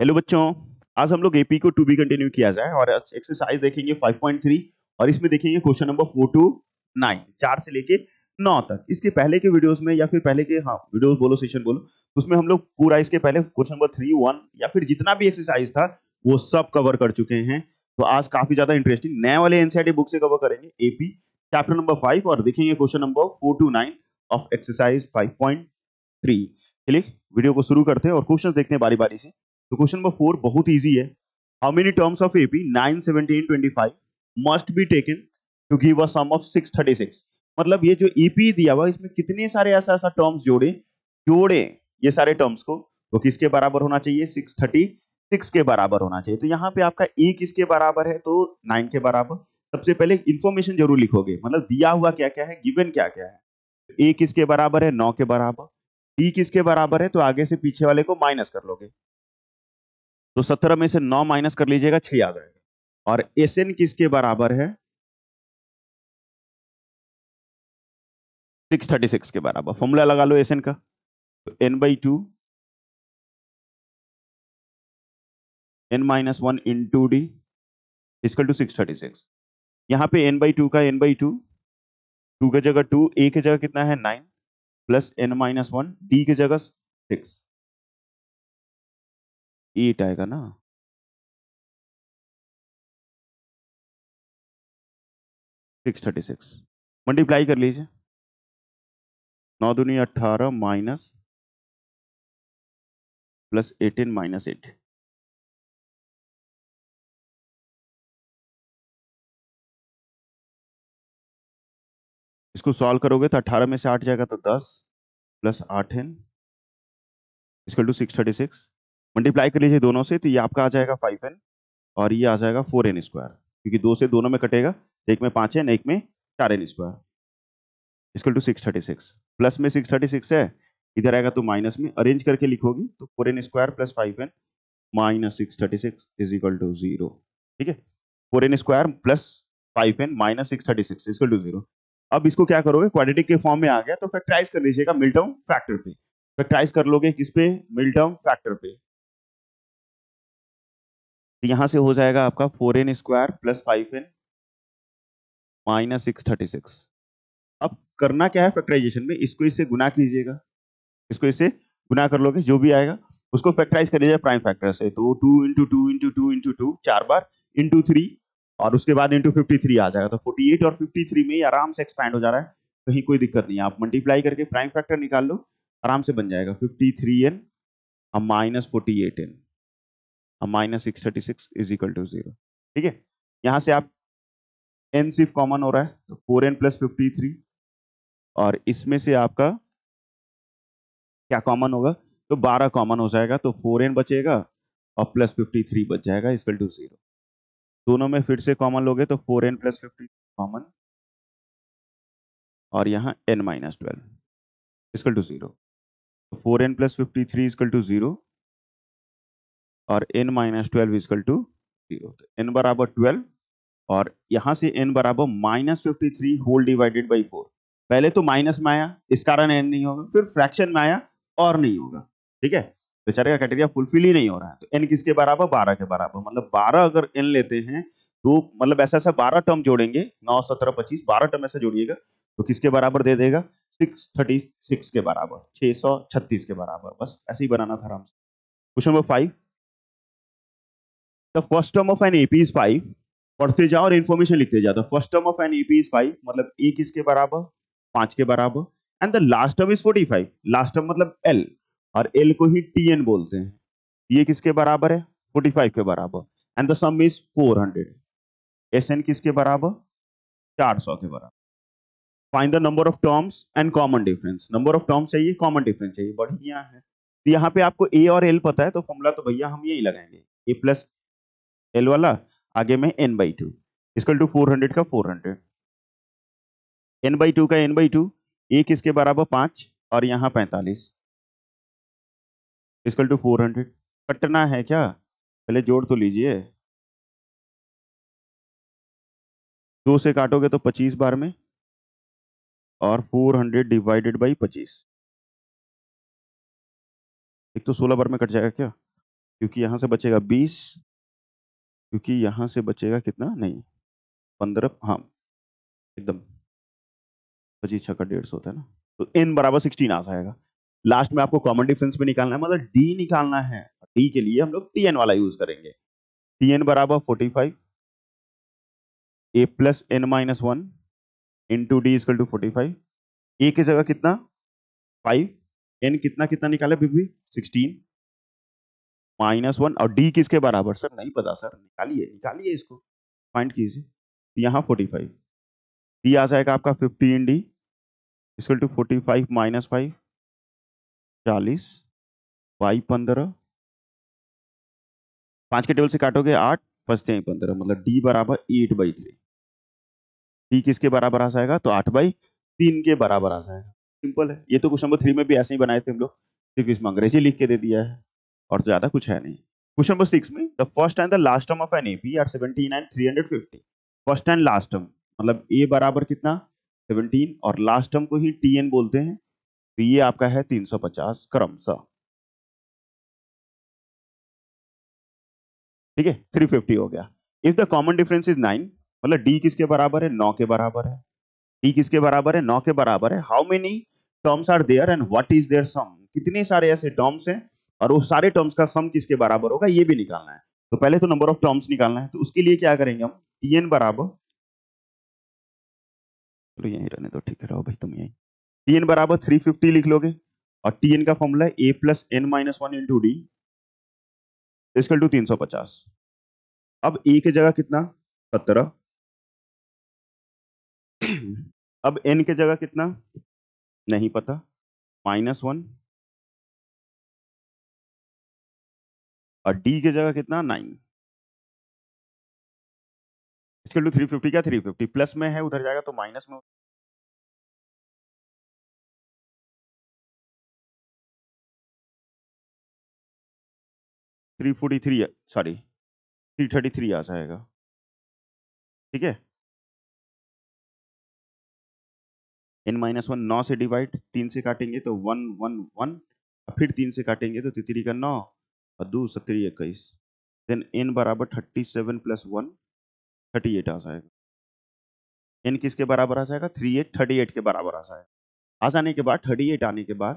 Hello बच्चों, आज हम लोग एपी को टू बी कंटिन्यू किया जाए और एक्सरसाइज देखेंगे 5.3 और इसमें देखेंगे question number four two nine चार से लेके नौ तक। इसके पहले के वीडियोस में या फिर पहले के हाँ वीडियोस बोलो सेशन बोलो, उसमें हम लोग पूरा इसके पहले क्वेश्चन नंबर थ्री वन या फिर जितना भी एक्सरसाइज था, वो सब कवर कर चुके हैं। तो आज काफ़ी ज़्यादा इंटरेस्टिंग नए वाले एनसीआरटी बुक से कवर करेंगे एपी चैप्टर नंबर फाइव और देखेंगे question number four two nine of exercise five point video को शुरू करते हैं और क्वेश्चन देखते हैं बारी बारी से। तो क्वेश्चन नंबर फोर बहुत इजी है। How many terms of AP 9 17 25 must be taken to give a sum of 636 मतलब ये जो ईपी दिया हुआ इसमें कितने सारे ऐसा ऐसा टर्म्स जोड़े? जोड़े ये सारे टर्म्स को। तो किसके बराबर होना चाहिए? 636 के बराबर होना चाहिए। तो यहाँ पे आपका ए किसके बराबर है? तो नाइन के बराबर। सबसे पहले इंफॉर्मेशन ज़रूर लिखोगे। मतलब दिया हुआ क्या क्या है? गिवन क्या क्या है? ए किसके बराबर है? नौ के बराबर। डी किसके बराबर है? तो आगे से पीछे वाले को माइनस कर लोगे। तो सत्रह में से नौ माइनस कर लीजिएगा, छह आ जाएगा। और एस एन किसके बराबर है? सिक्स थर्टी सिक्स के बराबर। फॉर्मूला लगा लो एस एन का। तो n by two, n minus one into d equal to six thirty six. यहाँ पे एन बाई टू का एन बाई टू टू की जगह टू, ए की जगह कितना है? Nine, plus n minus one, D की जगह सिक्स। एट आएगा ना? सिक्स थर्टी सिक्स मल्टीप्लाई कर लीजिए। नौ दुनी अट्ठारह minus plus eighteen minus eight इसको सॉल्व करोगे तो अट्ठारह में से आठ जाएगा तो दस प्लस आठ n equal to six thirty six multiply कर लीजिए दोनों से तो ये आपका आ जाएगा फाइव एन और ये आ जाएगा फोर एन स्क्वायर क्योंकि दो से दोनों में कटेगा, एक में पाँच एन एक में चार n square equal to six thirty six plus में सिक्स थर्टी सिक्स है, इधर आएगा तो माइनस में अरेंज करके लिखोगी तो four n square plus five n minus six thirty six is equal to zero ठीक है? Four n square plus five n minus six thirty six equal to zero अब इसको क्या करोगे? क्वाड्रेटिक के फॉर्म में आ गया तो फैक्टराइज कर लीजिएगा मिल टर्म फैक्टर पे। फैक्टराइज कर लोगे किस पे? मिल टर्म फैक्टर पे। तो यहाँ से हो जाएगा आपका four n square plus five n minus six thirty six अब करना क्या है फैक्टराइजेशन में? इसको इससे गुना कीजिएगा। इसको इससे गुना कर लोगे, जो भी आएगा, उसको फैक्टराइज कर लीजिए प्राइम फैक्टर से। तो two into two into two into two चार बार इंटू थ्री और उसके बाद इंटू फिफ्टी थ्री आ जाएगा। तो फोर्टी एट और फिफ्टी थ्री में आराम से एक्सपैंड हो जा रहा है। कहीं कोई दिक्कत नहीं है। आप मल्टीप्लाई करके प्राइम फैक्टर निकाल लो, आराम से बन जाएगा। फिफ्टी थ्री एन और minus forty eight n minus six thirty six is equal to zero ठीक है? यहाँ से आप एन सिर्फ़ कॉमन हो रहा है तो four n plus fifty three और इसमें से आपका क्या कॉमन होगा? तो बारह कॉमन हो जाएगा तो फोर एन बचेगा और प्लस फिफ्टी थ्री बच जाएगा इसकल टू ज़ीरो दोनों में फिर से कॉमन लोगे तो four n plus fifty common और यहाँ n minus twelve equal to zero four n plus fifty three equal to zero और n minus twelve equal to zero n बराबर ट्वेल्व और यहाँ से एन बराबर minus fifty three whole divided by four पहले तो माइनस में आया, इस कारण एन नहीं होगा, फिर फ्रैक्शन में आया, और नहीं होगा। ठीक है? बेचारे का क्राइटेरिया फुलफिल ही नहीं हो रहा है। तो एन किसके बराबर? बारह के बराबर। मतलब बारह अगर एन लेते हैं तो मतलब ऐसा ऐसा बारह टर्म जोड़ेंगे, नौ, सत्रह, पच्चीस, बारह टर्म ऐसे जोड़िएगा तो किसके बराबर दे देगा? सिक्स थर्टी सिक्स के बराबर, छह सौ छत्तीस के बराबर। बस ऐसे ही बनाना था आराम से। Question number five the first term of an AP is five पढ़ते जाओ और इन्फॉर्मेशन लिखते जाओ। First term of an AP is five मतलब ए किसके बराबर? पाँच के बराबर। And the last term is forty five last term मतलब एल और एल को ही टी एन बोलते हैं। ये किसके बराबर है? फोर्टी फाइव के बराबर। And the sum is four hundred S N किसके बराबर? चार सौ के बराबर। Find the number of terms and common difference number of terms चाहिए कॉमन डिफरेंस चाहिए। बढ़िया है। तो यहाँ पे आपको ए और एल पता है तो फॉर्मूला तो भैया हम यही लगाएँगे। ए प्लस एल वाला, आगे में N by two is equal to four hundred का four hundred N by two का एन बाई टू ए किसके बराबर पाँच, और यहाँ पैंतालीस. इसकल टू फोर हंड्रेड कटना है क्या? पहले जोड़ तो लीजिए. दो से काटोगे तो पच्चीस बार में, और फोर हंड्रेड डिवाइडेड बाई पच्चीस. एक तो सोलह बार में कट जाएगा क्या? क्योंकि यहाँ से बचेगा बीस क्योंकि यहाँ से बचेगा कितना? नहीं, पंद्रह हाँ एकदम। पच्चीस छक्का डेढ़ सौ होता है ना? तो एन बराबर सिक्सटीन आ जाएगा। लास्ट में आपको कॉमन डिफरेंस में निकालना है मतलब डी निकालना है। डी के लिए हम लोग टी एन वाला यूज़ करेंगे। टी एन बराबर forty five A plus N minus one into D is equal to forty five A की जगह कितना? फाइव एन कितना कितना निकाले भी सिक्सटीन माइनस वन और डी किसके बराबर? सर, नहीं पता, सर। निकालिए निकालिए इसको। फाइंड कीजिए। यहाँ फोर्टी फाइव। डी आ जाएगा आपका fifteen D is equal to forty five minus five. चालीस। वाई पंद्रह। पाँच के टेबल से काटोगे आठ फंसते हैं पंद्रह मतलब डी बराबर एट बाई थ्री। डी किसके बराबर आ जाएगा? तो आठ बाई तीन के बराबर आ जाएगा। सिंपल है। ये तो क्वेश्चन नंबर थ्री में भी ऐसे ही बनाए थे हम लोग। सिर्फ़ इसमें अंग्रेज़ी लिख के दे दिया है। और ज़्यादा कुछ है नहीं। क्वेश्चन नंबर सिक्स में the first and the last term of an AP are seventeen and three hundred fifty first and last term मतलब ए बराबर कितना? सेवनटीन और लास्ट टर्म को ही टी एन बोलते हैं। तो ये आपका है तीन सौ पचास क्रमशः ठीक है? थ्री फिफ्टी हो गया। If the common difference is nine मतलब डी किसके बराबर है? नौ के बराबर है। डी किसके बराबर है? नौ के बराबर है। How many terms are there and what is their sum कितने सारे ऐसे टर्म्स हैं? और वो सारे टर्म्स का सम किसके बराबर होगा, ये भी निकालना है। तो पहले तो नंबर ऑफ़ टर्म्स निकालना है तो उसके लिए क्या करेंगे हम? टी एन बराबर चलो यही रहने दो, ठीक रहो भाई, तुम यही। टी एन बराबर थ्री फिफ्टी लिख लोगे, और टी एन का फॉर्मूला है A plus N minus one into D is equal to तीन सौ पचास अब ए की जगह कितना? सत्रह। अब एन की जगह कितना? नहीं पता। माइनस वन और डी की जगह कितना? Nine is equal to three fifty क्या? थ्री फिफ्टी प्लस में है, उधर जाएगा तो माइनस में three forty three sorry three thirty three आ जाएगा। ठीक है? एन माइनस वन नौ से डिवाइड तीन से काटेंगे तो वन वन वन फिर तीन से काटेंगे तो तितरी का नौ। और दो सत्तरी इक्कीस देन एन बराबर thirty seven plus one thirty eight आ जाएगा। एन किसके बराबर आ जाएगा? थ्री एट थर्टी एट के बराबर आ जाएगा। आ जाने के बाद थर्टी एट आने के बाद,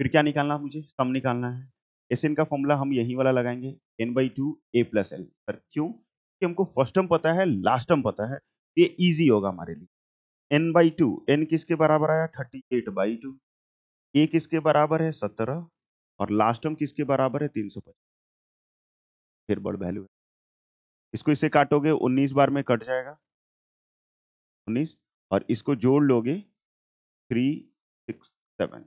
फिर क्या निकालना मुझे? सम निकालना है। एस एन का फॉर्मूला हम यही वाला लगाएँगे N by two A plus L sir क्यों? कि हमको फ़र्स्ट टर्म पता है लास्ट टर्म पता है ये इजी होगा हमारे लिए। एन बाई टू एन किसके बराबर आया? Thirty eight by two A किसके बराबर है? सत्रह। और लास्ट टर्म किसके बराबर है? तीन सौ पचास फिर बड़ वैल्यू है। इसको इससे काटोगे, उन्नीस बार में कट जाएगा। उन्नीस और इसको जोड़ लोगे three six seven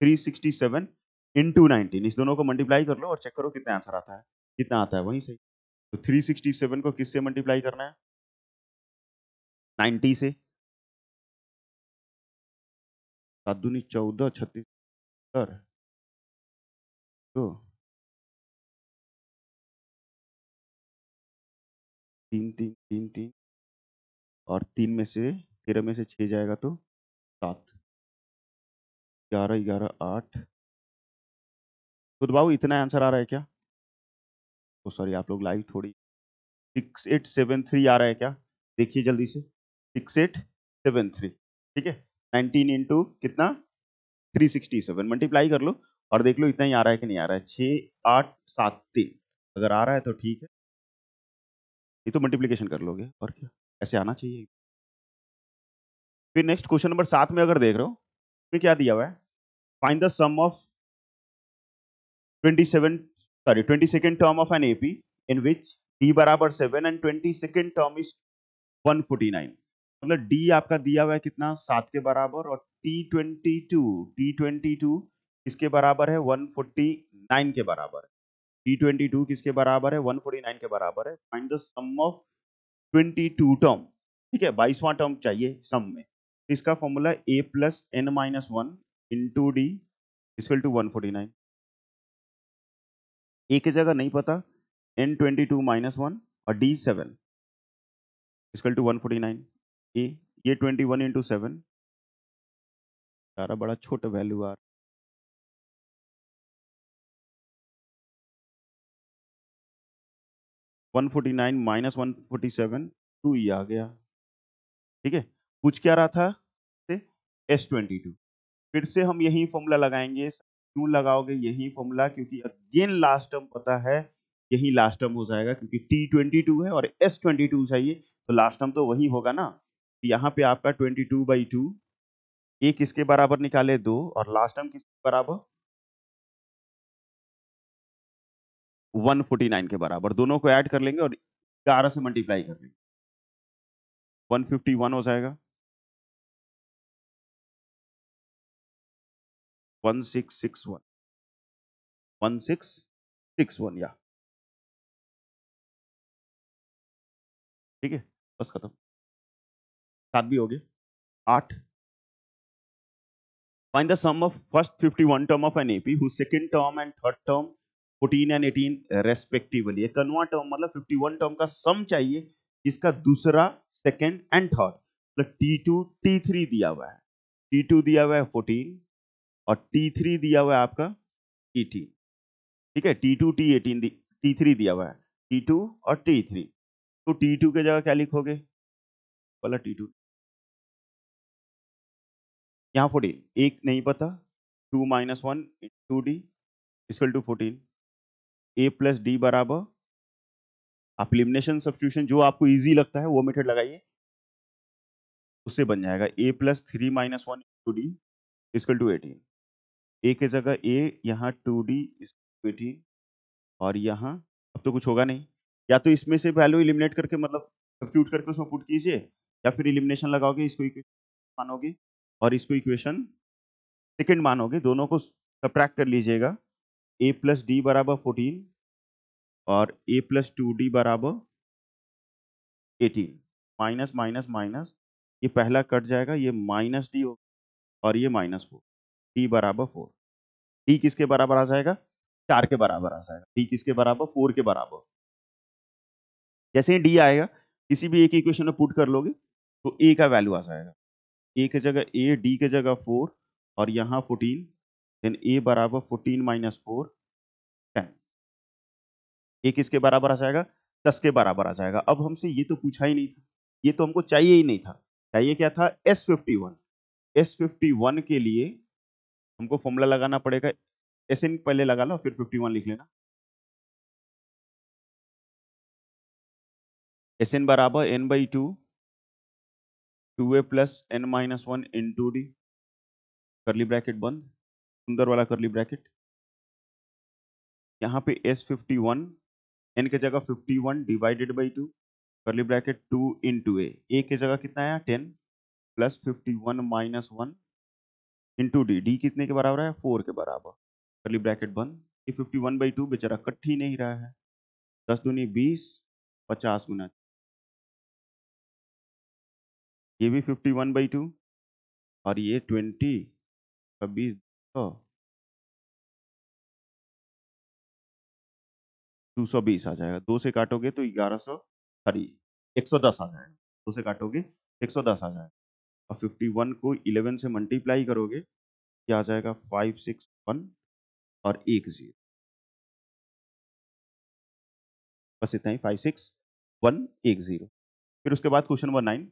three sixty seven into nineteen इस दोनों को मल्टीप्लाई कर लो और चेक करो कितना आंसर आता है। कितना आता है? वहीं से। तो थ्री सिक्सटी सेवन को किससे मल्टीप्लाई करना है? नाइन्टी से। सात दूनी चौदह, छत्तीस तो तीन तीन तीन तीन और तीन में से, तेरह में से छः जाएगा तो सात। ग्यारह ग्यारह, आठ। खुद बाबू इतना आंसर आ रहा है क्या? तो सॉरी आप लोग लाइव थोड़ी। सिक्स एट सेवन थ्री आ रहा है क्या? देखिए जल्दी से। सिक्स एट सेवन थ्री ठीक है? नाइनटीन इंटू कितना? थ्री सिक्सटी सेवन मल्टीप्लाई कर लो। और देख लो इतना ही आ रहा है कि नहीं आ रहा है? छः आठ, सात, तीन। अगर आ रहा है तो ठीक है। ये तो मल्टीप्लीकेशन कर लोगे, और क्या? ऐसे आना चाहिए। फिर नेक्स्ट क्वेश्चन नंबर सात में अगर देख रहे हो क्या दिया हुआ है? Find the sum of twenty seven sorry twenty second term of an AP in which D बराबर seven and twenty second term is one forty nine मतलब डी आपका दिया हुआ है कितना? सात के बराबर और T twenty two T twenty two इसके बराबर है? वन फोर्टी नाइन के बराबर है। टी ट्वेंटी टू किसके बराबर है? वन फोर्टी नाइन के बराबर है। Find the sum of twenty two term ठीक है? बाईसवां टर्म चाहिए सम में। इसका formula A plus N minus one into D equal to one forty nine A की जगह नहीं पता। N twenty two minus one और D seven equal to one forty nine A ये ट्वेंटी वन इंटू सेवन सारा बड़ा छोटा value आ रहा 149 minus one forty seven two ई आ गया। ठीक है? पूछ क्या रहा था? S twenty two. फिर से हम यही फॉर्मूला लगाएँगे। क्यों लगाओगे? यही फॉर्मूला, क्योंकि अगेन लास्ट टर्म पता है, यही लास्ट टर्म हो जाएगा, क्योंकि टी ट्वेंटी टू है और एस ट्वेंटी टू चाहिए। तो लास्ट टर्म तो वही होगा ना। तो यहाँ पे आपका twenty two by two A किसके बराबर निकाले दो और लास्ट टर्म किसके बराबर? 149 के बराबर। दोनों को ऐड कर लेंगे और 11 से मल्टीप्लाई कर लेंगे। 151 हो जाएगा। 1661 1661 या। ठीक है, बस खत्म। सात भी हो गए। आठ। Find the sum of first 51 term of an AP who second term and third term 14 and 18 respectively एक कन्वा टर्म मतलब 51 टर्म का सम चाहिए, जिसका दूसरा सेकंड एंड थर्ड मतलब T2 T3 दिया हुआ है। T2 दिया हुआ है 14 और T3 दिया हुआ है आपका 18 ठीक है? T2 T18 T3 दिया हुआ है। T2 और T3 तो T2 के जगह क्या लिखोगे? वाला T2 यहाँ फोर्टीन एक नहीं पता। Two minus one two D equal to fourteen A plus D बराबर। आप इलिमिनेशन सब्सटीट्यूशन जो आपको इजी लगता है, वो मेथड लगाइए। उससे बन जाएगा A plus three minus one two D equal to eighteen A के जगह ए यहाँ टू डी एटीन और यहाँ, अब तो कुछ होगा नहीं। या तो इसमें से वैल्यू इलिमिनेट करके मतलब सब्सटीट्यूट करके उसमें पुट कीजिए, या फिर इलिमिनेशन लगाओगे, इसको इक्वेशन मानोगे और इसको इक्वेशन सेकेंड मानोगे, दोनों को सब्ट्रैक्ट कर लीजिएगा। ए प्लस डी बराबर फोर्टीन और ए प्लस टू डी बराबर एटीन माइनस माइनस माइनस ये पहला कट जाएगा, ये माइनस डी हो और ये माइनस फोर डी बराबर फोर डी किसके बराबर आ जाएगा? चार के बराबर आ जाएगा। डी किसके बराबर? फोर के बराबर। जैसे ही डी आएगा, किसी भी एक इक्वेशन में पुट कर लोगे तो ए का वैल्यू आ जाएगा। ए के जगह ए डी के जगह फोर और यहाँ फोर्टीन देन ए बराबर fourteen minus four ten. A किसके बराबर आ जाएगा? दस के बराबर आ जाएगा। अब हमसे ये तो पूछा ही नहीं था। ये तो हमको चाहिए ही नहीं था। चाहिए क्या था? S fifty one S fifty one के लिए हमको फॉर्मूला लगाना पड़ेगा। एस एन पहले लगा लो, फिर फिफ्टी वन लिख लेना। एस एन बराबर N by two two A plus N minus one into D curly bracket बंद। सुंदर वाला करली ब्रैकेट यहाँ पे एस फिफ्टी वन एन के जगह fifty one divided by two curly bracket two into A A के जगह कितना आया? Ten plus fifty one minus one into D D कितने के बराबर है फोर के बराबर। करली ब्रैकेट बंद। ये फिफ्टी वन बाई टू बेचारा कट ही नहीं रहा है। दस दूनी बीस, पचास गुना। ये भी फिफ्टी वन बाई टू और ये ट्वेंटी छब्बीस सौ टू सौ बीस आ जाएगा। दो से काटोगे तो ग्यारह सौ, सॉरी, एक सौ दस आ जाएगा। दो से काटोगे, एक सौ दस आ जाएगा। और फिफ्टी वन को इलेवन से मल्टीप्लाई करोगे, क्या आ जाएगा? फाइव, सिक्स, वन और एक ज़ीरो। बस इतना ही, फाइव, सिक्स, वन, एक ज़ीरो। फिर उसके बाद क्वेश्चन नंबर नाइन।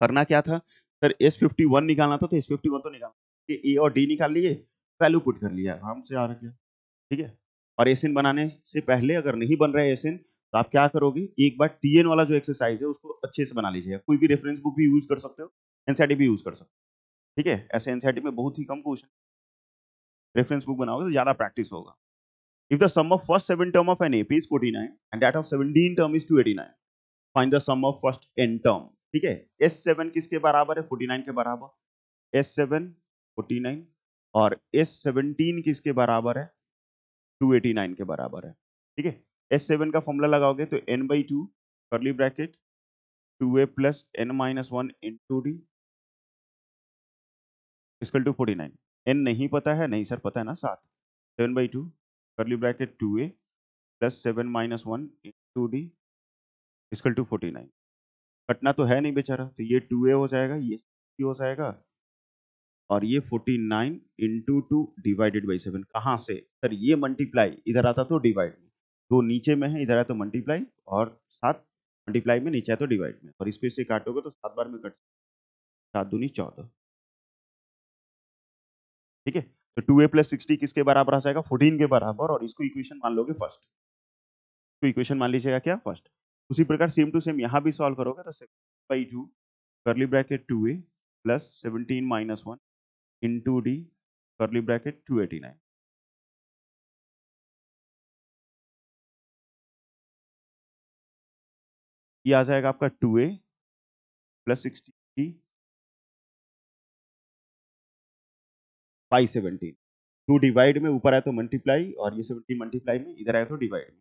करना क्या था? सर एस फिफ्टी वन निकालना था तो एस फिफ्टी वन तो निकालना ए और डी निकाल लिए वैल्यू पुट कर लिया आराम से आ रहा ठीक है? और एसिन बनाने से पहले अगर नहीं बन रहा है एसिन तो आप क्या करोगे एक बार टीएन वाला जो एक्सरसाइज है उसको अच्छे से बना लीजिएगा। कोई भी रेफरेंस बुक भी यूज़ कर सकते हो एनसीआरटी भी यूज़ कर सकते हो ठीक है? ऐसे एनसीआरटी में बहुत ही कम क्वेश्चन रेफरेंस बुक बनाओगे तो ज़्यादा प्रैक्टिस होगा। If the sum of first seven term of an AP is 49 and that of 17 term is 289, find the sum of first n term. ठीक है? एस सेवन किसके बराबर है? फोर्टी नाइन के बराबर। एस सेवन फोर्टी नाइन और S seventeen किसके बराबर है? टू एटी नाइन के बराबर है। ठीक है? एस सेवन का फॉर्मूला लगाओगे तो N by two curly bracket two A plus N minus one into D is equal to forty nine. N नहीं पता है, नहीं सर पता है ना सात। Seven by two curly bracket two A plus seven minus one into D is equal to forty nine. कटना तो है नहीं बेचारा तो ये टू ए हो जाएगा, ये हो जाएगा और ये forty nine into two divided by seven कहाँ से? सर, ये मल्टीप्लाई इधर आता तो डिवाइड में दो नीचे में है, इधर है तो मल्टीप्लाई और सात मल्टीप्लाई में, नीचे है तो डिवाइड में। और इस पे से काटोगे तो सात बार में कट, सात दूनी चौदह। ठीक है? तो टू ए प्लस सिक्सटी किसके बराबर आ जाएगा? फोर्टीन के बराबर, और इसको इक्वेशन मान लोगे फ़र्स्ट तो इक्वेशन मान लीजिएगा क्या? फ़र्स्ट उसी प्रकार सेम टू सेम यहाँ भी सॉल्व करोगे तो by two curly bracket two A plus seventeen minus one into D curly bracket two eighty nine ये आ जाएगा आपका two A plus sixty by seventeen two divide में ऊपर आया तो मल्टीप्लाई और ये सेवनटीन मल्टीप्लाई में, इधर आया तो डिवाइड में.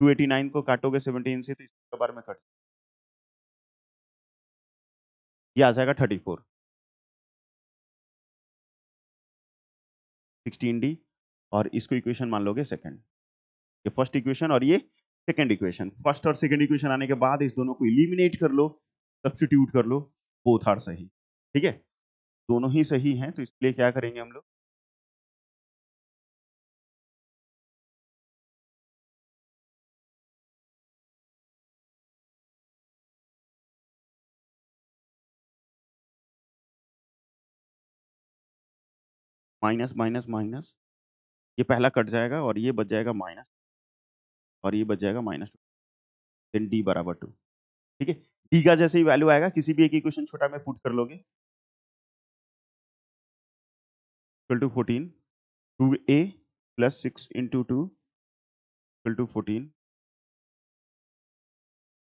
टू एटी नाइन को काटोगे सेवनटीन से तो इसके बार में कट ये आ जाएगा थर्टी फोर सिक्सटीन डी और इसको इक्वेशन मान लोगे सेकंड ये फ़र्स्ट इक्वेशन और ये सेकंड इक्वेशन फ़र्स्ट और सेकंड इक्वेशन आने के बाद इस दोनों को इलिमिनेट कर लो सब्सटीट्यूट कर लो बोथ आर सही। ठीक है? दोनों ही सही हैं तो इसके लिए क्या करेंगे हम लोग? माइनस माइनस माइनस, ये पहला कट जाएगा और ये बच जाएगा माइनस और ये बच जाएगा माइनस टू देन डी बराबर टू, ठीक है? डी का जैसे ही वैल्यू आएगा, किसी भी एक इक्वेशन छोटा में पुट कर लोगे। Equal to fourteen two A plus six into two equal to fourteen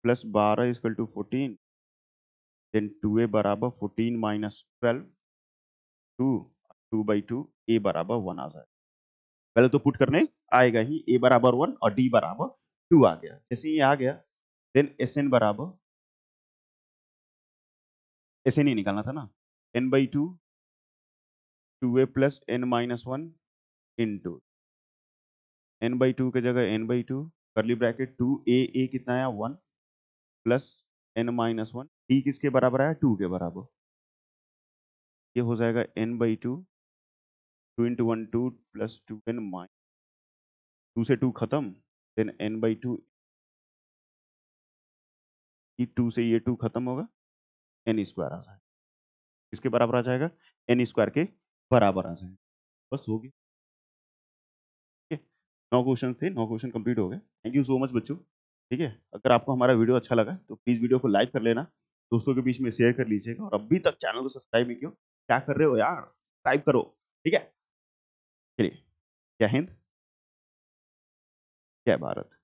plus बारह equal to fourteen then two A बराबर fourteen minus twelve two two by two A बराबर वन आ जाए। पहले तो पुट करने, आएगा ही ए बराबर वन और डी बराबर टू आ गया। जैसे ये आ गया देन एस एन बराबर एस एन ही निकालना था ना? N by two two A plus N minus one into N by two के जगह N by two curly bracket two A A कितना आया? One plus N minus one D किसके बराबर आया? टू के बराबर। ये हो जाएगा N by two two into one two plus two N minus two से टू खत्म then N by two two से ये टू खत्म होगा एन स्क्वायर आ जाएगा। किसके बराबर आ जाएगा? एन स्क्वायर के बराबर आ जाएगा। बस हो गया। ठीक है? नौ क्वेश्चन थे, नौ क्वेश्चन कंप्लीट हो गए। थैंक यू सो मच बच्चों। ठीक है? अगर आपको हमारा वीडियो अच्छा लगा तो प्लीज़ वीडियो को लाइक कर लेना। दोस्तों के बीच में शेयर कर लीजिएगा और अभी तक चैनल को सब्सक्राइब नहीं क्यों क्या कर रहे हो यार? सब्सक्राइब करो। ठीक है? चलिए जय हिंद। जय भारत।